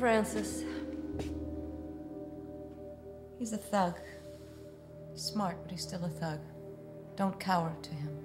Francis. He's a thug. Smart, but he's still a thug. Don't cower to him.